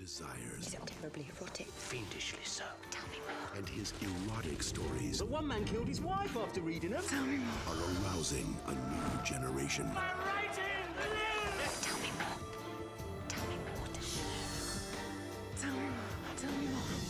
desires. So terribly erotic. Fiendishly so. Tell me more. And his erotic stories. The one man killed his wife after reading them. Tell me more. Are arousing a new generation. My writing lives! Tell me more. Tell me more. Tell me more. Tell me more.